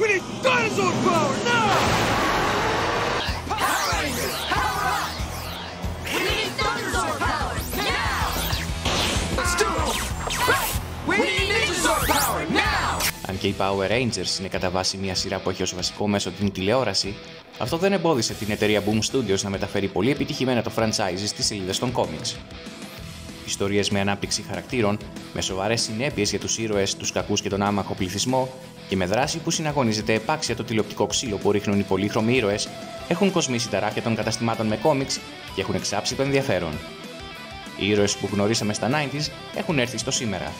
We need dinosaur power now! Power Rangers, power up! We need dinosaur power now! Let's do it! We need Ninjasaur power now! Αν και οι Power Rangers είναι κατά βάση μια σειρά που έχει ως βασικό μέσο την τηλεόραση, αυτό δεν εμπόδισε την εταιρεία Boom Studios να μεταφέρει πολύ επιτυχημένα το franchise στις σελίδες των comics. Ιστορίες με ανάπτυξη χαρακτήρων, με σοβαρές συνέπειες για τους ήρωες, τους κακούς και τον άμαχο πληθυσμό και με δράση που συναγωνίζεται επάξια το τηλεοπτικό ξύλο που ρίχνουν οι πολύχρωμοι ήρωες, έχουν κοσμήσει τα ράφια των καταστημάτων με comics και έχουν εξάψει το ενδιαφέρον. Οι ήρωες που γνωρίσαμε στα 90s έχουν έρθει στο σήμερα.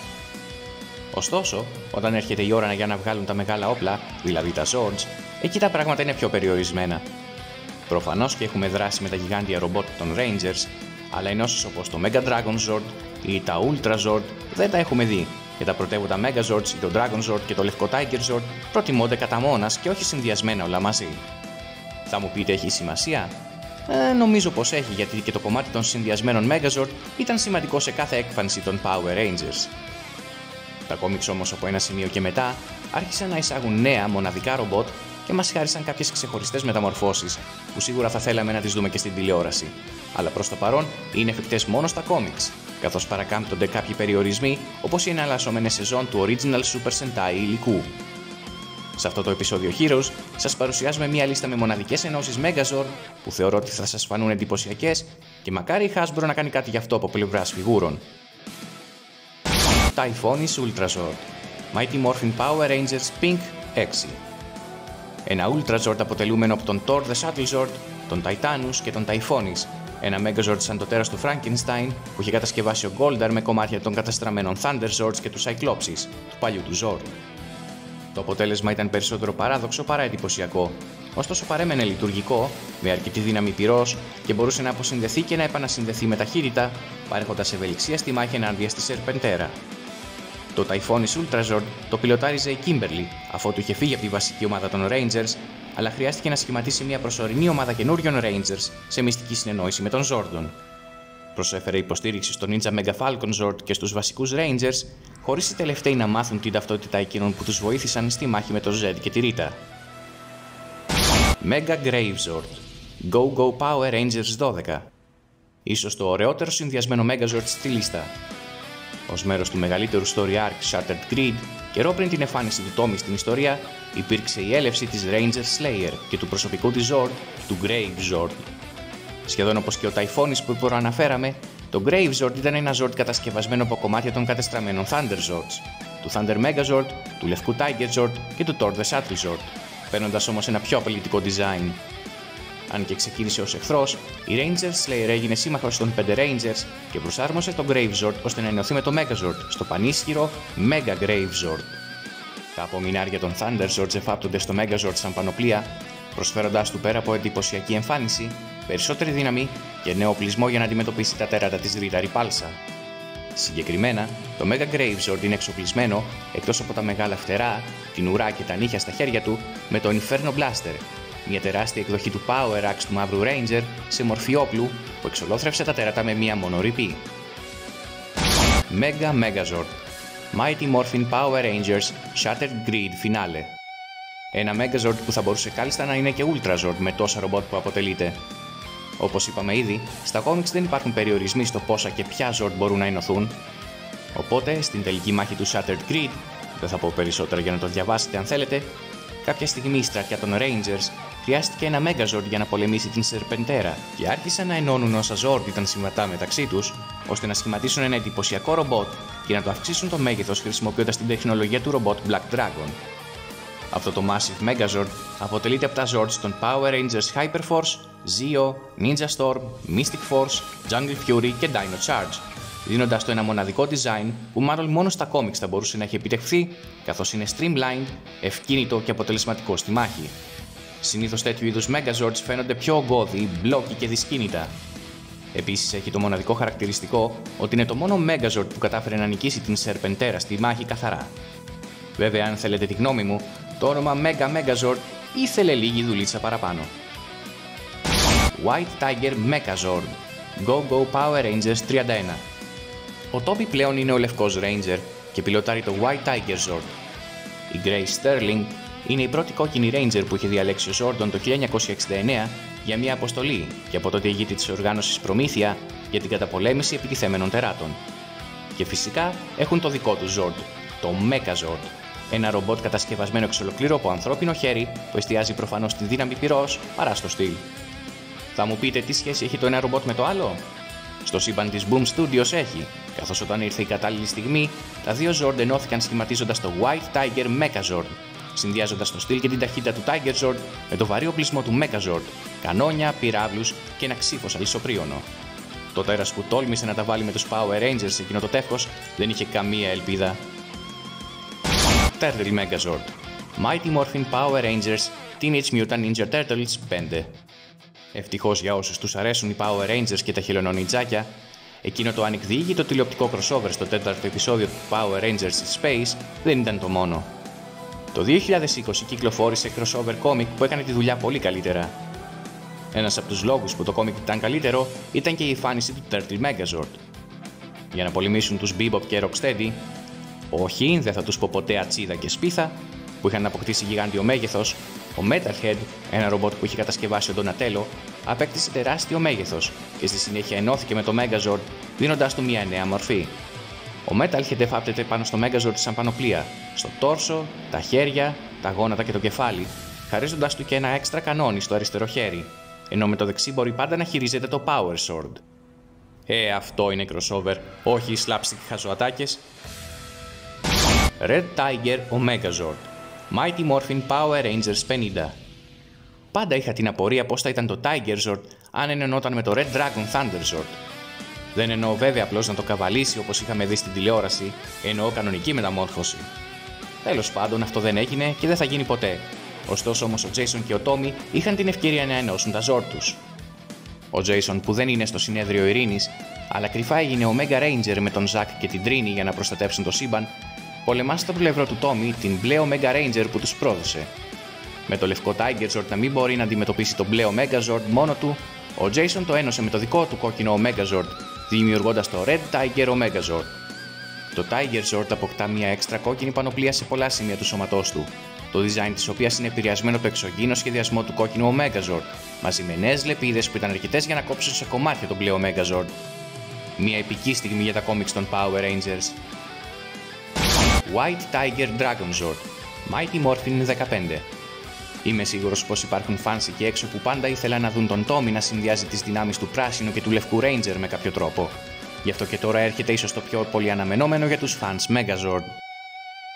Ωστόσο, όταν έρχεται η ώρα για να βγάλουν τα μεγάλα όπλα, δηλαδή τα Zords, εκεί τα πράγματα είναι πιο περιορισμένα. Προφανώς και έχουμε δράσει με τα γιγάντια ρομπότ των Rangers, αλλά ενώσεις όπως το Mega Dragon Zord ή τα Ultra Zord δεν τα έχουμε δει και τα πρωτεύοντα Mega Zords ή το Dragon Zord και το λευκό Tiger Zord προτιμώνται κατά μόνας και όχι συνδυασμένα όλα μαζί. Θα μου πείτε έχει σημασία; Ε, νομίζω πως έχει γιατί και το κομμάτι των συνδυασμένων Megazord ήταν σημαντικό σε κάθε έκφανση των Power Rangers. Τα κόμιξ όμως από ένα σημείο και μετά άρχισαν να εισάγουν νέα μοναδικά ρομπότ και μας χάρισαν κάποιες ξεχωριστές μεταμορφώσεις που σίγουρα θα θέλαμε να τις δούμε και στην τηλεόραση. Αλλά προς το παρόν είναι εφικτές μόνο στα κόμιξ, καθώς παρακάμπτονται κάποιοι περιορισμοί όπως οι εναλλασσόμενες σεζόν του Original Super Sentai υλικού. Σε αυτό το επεισόδιο Heroes σας παρουσιάζουμε μια λίστα με μοναδικές ενώσεις Megazord που θεωρώ ότι θα σας φανούν εντυπωσιακές και μακάρι η Hasbro να κάνει κάτι γι' αυτό από πλευράς φιγούρων. Typhonis Ultrazord Mighty Morphin Power Rangers Pink 6 Ένα Ultrazord αποτελούμενο από τον Thor the Shuttle Zord, τον Titanus και τον Typhonis, ένα Megazord σαν το τέρας του Frankenstein που είχε κατασκευάσει ο Goldar με κομμάτια των καταστραμμένων Thunder Zords και του Cyclopsis, του παλιού του Zord. Το αποτέλεσμα ήταν περισσότερο παράδοξο παρά εντυπωσιακό, ωστόσο παρέμενε λειτουργικό, με αρκετή δύναμη πυρός και μπορούσε να αποσυνδεθεί και να επανασυνδεθεί με ταχύτητα, παρέχοντας ευελιξία στη μάχη ενάντια στη Σερπεντέρα. Το Typhonis Ultrazord το πιλοτάριζε η Kimberly, αφότου είχε φύγει από τη βασική ομάδα των Rangers, αλλά χρειάστηκε να σχηματίσει μια προσωρινή ομάδα καινούριων Rangers σε μυστική συνεννόηση με τον Zordon. Προσέφερε υποστήριξη στο Ninja Mega Falcon Zord και στους βασικούς Rangers, χωρίς οι τελευταίοι να μάθουν την ταυτότητα εκείνων που τους βοήθησαν στη μάχη με το Zed και τη Rita. Mega Grave Zord Go Go Power Rangers 12 Ίσως το ωραιότερο συνδυασμένο Megazord στη λίστα. Ως μέρος του μεγαλύτερου story arc Shattered Grid, καιρό πριν την εμφάνιση του Tommy στην ιστορία, υπήρξε η έλευση της Ranger Slayer και του προσωπικού της Zord, του Grave Zord. Σχεδόν όπως και ο Typhonis που προαναφέραμε, το Grave Zord ήταν ένα Zord κατασκευασμένο από κομμάτια των κατεστραμμένων Thunder Zords, του Thunder Megazord, του λευκού Tiger Zord και του Thor the Shuttle Zord, παίρνοντας όμως ένα πιο απειλητικό design. Αν και ξεκίνησε ως εχθρός, η Ranger Slayer έγινε σύμμαχος των 5 Rangers και προσάρμοσε τον Grave Zord ώστε να ενωθεί με το Megazord στο πανίσχυρο Mega Grave Zord. Τα απομεινάρια των Thunder Zords εφάπτονται στο Megazord σαν πανοπλία, προσφέροντας του πέρα από εντυπωσιακή εμφάνιση, περισσότερη δύναμη και νέο οπλισμό για να αντιμετωπίσει τα τέρατα της Rita Repulsa. Συγκεκριμένα, το Mega Grave Zord είναι εξοπλισμένο, εκτός από τα μεγάλα φτερά, την ουρά και τα νύχια στα χέρια του, με το Inferno Blaster, μια τεράστια εκδοχή του Power Axe του Μαύρου Ranger σε μορφή όπλου που εξολόθρευσε τα τέρατα με μία μόνο ρηπή. Mega Megazord Mighty Morphin Power Rangers Shattered Grid Finale Ένα Megazord που θα μπορούσε κάλλιστα να είναι και Ultrazord με τόσα ρομπότ που αποτελείται. Όπως είπαμε ήδη, στα comics δεν υπάρχουν περιορισμοί στο πόσα και ποια Zord μπορούν να ενωθούν. Οπότε, στην τελική μάχη του Shattered Grid, δεν θα πω περισσότερα για να το διαβάσετε αν θέλετε, κάποια στιγμή η στρατιά των Rangers χρειάστηκε ένα Megazord για να πολεμήσει την Σερπεντέρα και άρχισαν να ενώνουν όσα Zord ήταν συμβατά μεταξύ τους, ώστε να σχηματίσουν ένα εντυπωσιακό ρομπότ και να το αυξήσουν το μέγεθος χρησιμοποιώντας την τεχνολογία του ρομπότ Black Dragon. Αυτό το Massive Megazord αποτελείται από τα Zords των Power Rangers Hyperforce, Zeo, Ninja Storm, Mystic Force, Jungle Fury και Dino Charge, δίνοντας το ένα μοναδικό design που μάλλον μόνο στα comics θα μπορούσε να έχει επιτευχθεί, καθώς είναι streamlined, ευκίνητο και αποτελεσματικό στη μάχη. Συνήθως τέτοιου είδους Megazords φαίνονται πιο ογκώδη, μπλόκοι και δυσκίνητα. Επίσης έχει το μοναδικό χαρακτηριστικό ότι είναι το μόνο Megazord που κατάφερε να νικήσει την Serpentera στη μάχη καθαρά. Βέβαια, αν θέλετε τη γνώμη μου, το όνομα Mega Megazord ήθελε λίγη δουλίτσα παραπάνω. White Tiger Megazord Go Go Power Rangers 31 Ο Toby πλέον είναι ο λευκός Ranger και πιλωτάρει το White Tiger Zord. Η Grace Sterling είναι η πρώτη κόκκινη Ranger που είχε διαλέξει ο Zordon το 1969 για μια αποστολή και από τότε ηγείται της οργάνωσης Προμήθεια για την καταπολέμηση επιτιθέμενων τεράτων. Και φυσικά έχουν το δικό τους Zord, το Megazord, ένα ρομπότ κατασκευασμένο εξ ολοκλήρου από ανθρώπινο χέρι που εστιάζει προφανώς στη δύναμη πυρός παρά στο στυλ. Θα μου πείτε τι σχέση έχει το ένα ρομπότ με το άλλο; Στο σύμπαν της Boom Studios έχει, καθώς όταν ήρθε η κατάλληλη στιγμή, τα δύο Zord ενώθηκαν σχηματίζοντας το White Tiger Megazord, συνδυάζοντας το στυλ και την ταχύτητα του Tiger Zord με το βαρύ οπλισμό του Megazord, κανόνια, πυράβλους και ένα ξύφο αλυσοπρίωνο. Το τέρας που τόλμησε να τα βάλει με τους Power Rangers σε εκείνο το τεύχος δεν είχε καμία ελπίδα. Turtle Megazord Mighty Morphin Power Rangers Teenage Mutant Ninja Turtles 5 Ευτυχώς για όσους τους αρέσουν οι Power Rangers και τα χελωνονιτζάκια, εκείνο το ανεκδιήγητο τηλεοπτικό crossover στο τέταρτο επεισόδιο του Power Rangers Space δεν ήταν το μόνο. Το 2020 κυκλοφόρησε crossover comic που έκανε τη δουλειά πολύ καλύτερα. Ένας από τους λόγους που το comic ήταν καλύτερο ήταν και η εμφάνιση του Turtle Megazord. Για να πολεμήσουν τους Bebop και Rocksteady, όχι, δεν θα τους πω ποτέ ατσίδα και σπίθα, που είχαν αποκτήσει γιγάντιο μέγεθος, ο Metalhead, ένα ρομπότ που είχε κατασκευάσει ο Donatello, απέκτησε τεράστιο μέγεθος και στη συνέχεια ενώθηκε με το Megazord, δίνοντάς του μια νέα μορφή. Ο Metalhead εφάπτεται πάνω στο Megazord σαν πανοπλία, στο τόρσο, τα χέρια, τα γόνατα και το κεφάλι, χαρίζοντα του και ένα έξτρα κανόνι στο αριστερό χέρι, ενώ με το δεξί μπορεί πάντα να χειρίζεται το Power Sword. Ε, αυτό είναι crossover, όχι οι slapstick χαζοατάκες. Red Tiger ο Megazord Mighty Morphin Power Rangers 50 Πάντα είχα την απορία πώς θα ήταν το Tiger Zord αν ενενόταν με το Red Dragon Thunder Zord. Δεν εννοώ βέβαια απλώς να το καβαλήσει όπως είχαμε δει στην τηλεόραση, εννοώ κανονική μεταμόρφωση. Τέλος πάντων αυτό δεν έγινε και δεν θα γίνει ποτέ. Ωστόσο όμως ο Jason και ο Tommy είχαν την ευκαιρία να ενώσουν τα Zord τους. Ο Jason που δεν είναι στο συνέδριο ειρήνης, αλλά κρυφά έγινε ο Mega Ranger με τον Zack και την Trini για να προστατεύσουν το σύμπαν, πολεμάς στο πλευρό του Τόμι την μπλε Omega Ranger που τους πρόδωσε. Με το λευκό Tiger Zord να μην μπορεί να αντιμετωπίσει τον μπλε Omega Zord μόνο του, ο Jason το ένωσε με το δικό του κόκκινο Omega Zord, δημιουργώντας το Red Tiger Omega Zord. Το Tiger Zord αποκτά μια έξτρα κόκκινη πανοπλία σε πολλά σημεία του σώματός του, το design της οποίας είναι επηρεασμένο από το εξωγήινο σχεδιασμό του κόκκινου Omega Zord, μαζί με νέες λεπίδες που ήταν αρκετές για να κόψουν σε κομμάτια τον μπλε Omega Zord. Μια επική στιγμή για τα κόμιξ των Power Rangers, White Tiger Dragon Zord, Mighty Morphin 15. Είμαι σίγουρος πως υπάρχουν fans εκεί έξω που πάντα ήθελαν να δουν τον Tommy να συνδυάζει τις δυνάμεις του πράσινου και του λευκού Ranger με κάποιο τρόπο. Γι' αυτό και τώρα έρχεται ίσως το πιο πολύ αναμενόμενο για τους fans Megazord.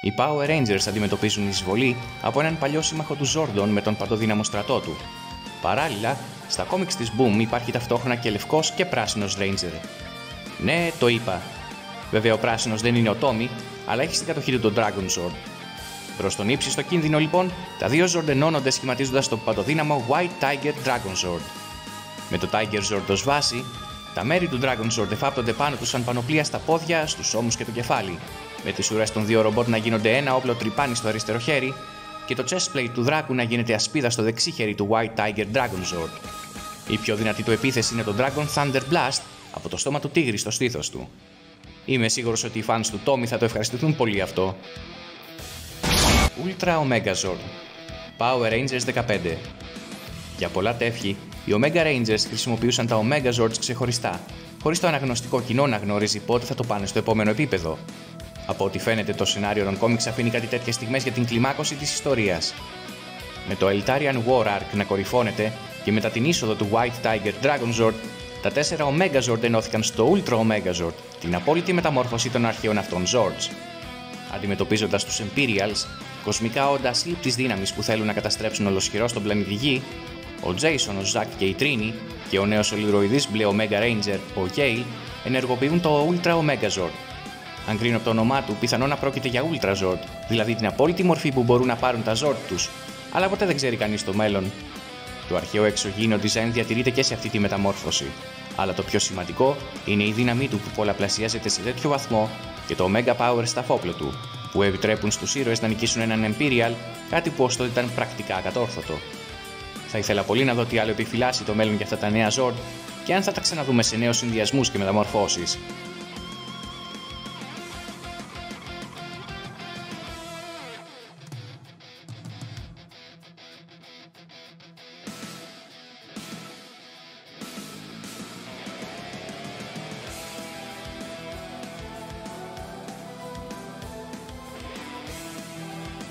Οι Power Rangers αντιμετωπίζουν εισβολή από έναν παλιό σύμμαχο του Zordon με τον παντοδύναμο στρατό του. Παράλληλα, στα κόμιξ της Boom υπάρχει ταυτόχρονα και λευκός και πράσινος Ranger. Ναι, το είπα. Βέβαια ο πράσινος δεν είναι ο Tommy, αλλά έχει στην κατοχή του τον Dragon Sword. Προς τον ύψιστο κίνδυνο λοιπόν, τα δύο Zord ενώνονται σχηματίζοντας το παντοδύναμο White Tiger Dragon Sword. Με το Tiger Sword ως βάση, τα μέρη του Dragon Sword εφάπτονται πάνω τους σαν πανοπλία στα πόδια, στους ώμους και το κεφάλι, με τις ουρές των δύο ρομπότ να γίνονται ένα όπλο τρυπάνι στο αριστερό χέρι και το chestplate του δράκου να γίνεται ασπίδα στο δεξί χέρι του White Tiger Dragon Sword. Η πιο δυνατή του επίθεση είναι το Dragon Thunder Blast από το στόμα του τίγρη στο στήθος του. Είμαι σίγουρος ότι οι fans του Tommy θα το ευχαριστηθούν πολύ αυτό. Ultra Omega Zord Power Rangers 15 Για πολλά τεύχη, οι Omega Rangers χρησιμοποιούσαν τα Omega Zords ξεχωριστά, χωρίς το αναγνωστικό κοινό να γνωρίζει πότε θα το πάνε στο επόμενο επίπεδο. Από ό,τι φαίνεται, το σενάριο των κόμιξ αφήνει κάτι τέτοιες στιγμές για την κλιμάκωση της ιστορίας. Με το Eltarian War Arc να κορυφώνεται και μετά την είσοδο του White Tiger Dragon Zord τα τέσσερα Omega Zord ενώθηκαν στο Ultra Omega Zord, την απόλυτη μεταμόρφωση των αρχαίων αυτών Zords. Αντιμετωπίζοντας τους Imperials, κοσμικά όντα λήπτη δύναμης που θέλουν να καταστρέψουν ολοσχερό τον πλανήτη Γη, ο Jason, ο Zack και η Trini και ο νέος ολυδροειδή μπλε Omega Ranger, ο Gale, ενεργοποιούν το Ultra Omega Zord. Αν κρίνω από το όνομά του, πιθανόν να πρόκειται για Ultra Zord, δηλαδή την απόλυτη μορφή που μπορούν να πάρουν τα Zord τους, αλλά ποτέ δεν ξέρει κανείς το μέλλον. Το αρχαίο εξωγήινο design διατηρείται και σε αυτή τη μεταμόρφωση, αλλά το πιο σημαντικό είναι η δύναμή του που πολλαπλασιάζεται σε τέτοιο βαθμό και το Mega Power στα φόπλο του, που επιτρέπουν στους ήρωες να νικήσουν έναν Imperial, κάτι που ω τότε ήταν πρακτικά ακατόρθωτο. Θα ήθελα πολύ να δω τι άλλο επιφυλάσσει το μέλλον για αυτά τα νέα Zord και αν θα τα ξαναδούμε σε νέους συνδυασμούς και μεταμορφώσεις.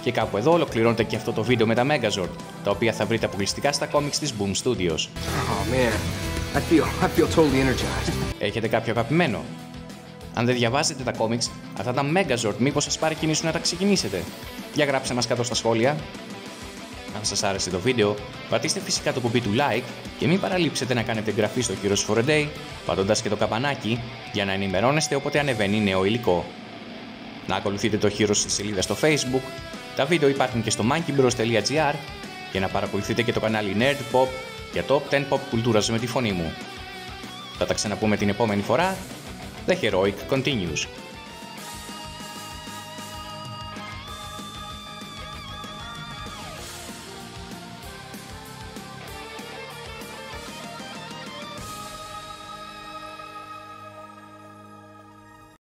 Και κάπου εδώ ολοκληρώνεται και αυτό το βίντεο με τα Megazord, τα οποία θα βρείτε αποκλειστικά στα comics της Boom Studios. Oh man, I feel I feel totally energized. Έχετε κάποιο αγαπημένο; Αν δεν διαβάζετε τα comics, αυτά τα Megazord μήπως σας πάρει κινήσου να τα ξεκινήσετε; Για γράψτε μας κάτω στα σχόλια. Αν σας άρεσε το βίντεο, πατήστε φυσικά το κουμπί του like και μην παραλείψετε να κάνετε εγγραφή στο Heroes for a Day, πατώντας και το καμπανάκι για να ενημερώνεστε όποτε ανεβαίνει νέο υλικό. Να ακολουθείτε το Heroes στη σελίδα στο Facebook, τα βίντεο υπάρχουν και στο monkeybros.gr και να παρακολουθείτε και το κανάλι Nerd Pop για top 10 pop κουλτούρας με τη φωνή μου. Θα τα ξαναπούμε την επόμενη φορά. The Heroic continues.